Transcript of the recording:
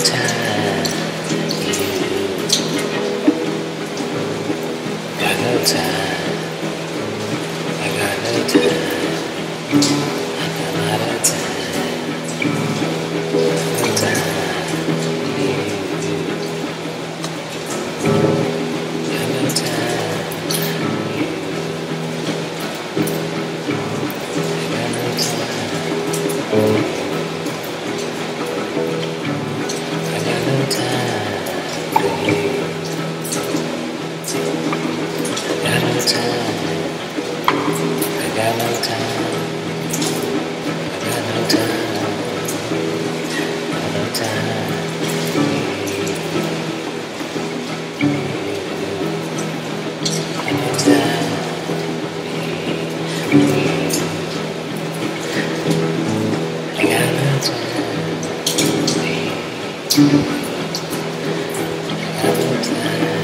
time. no time. I got no time. no time. I got no time. I got no time. Got no time. I got no time. I got no time.